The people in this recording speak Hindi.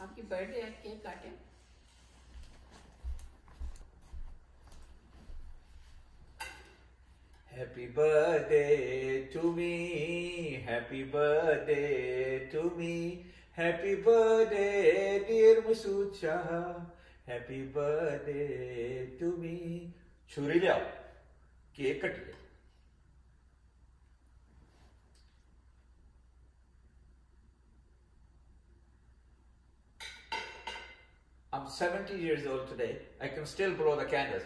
आपकी बर्थडे है केक काटे Happy birthday to me, happy birthday to me, happy birthday dear Masood Shah, happy birthday to me. छुरी ले आओ cake I'm 70 years old today. I can still blow the candles.